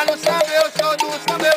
pra não saber eu só do samba